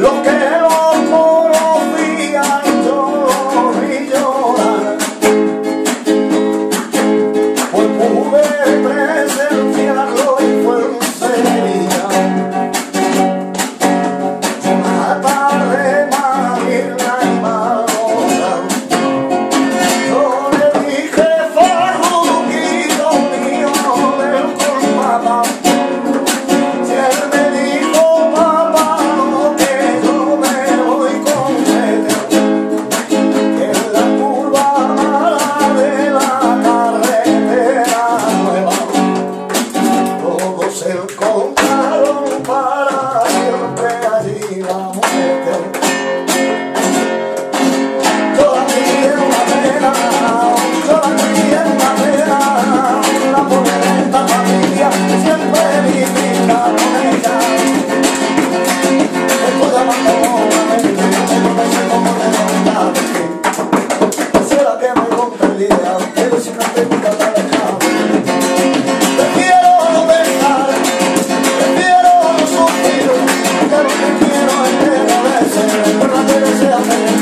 lo que solidão Verdadero sea feliz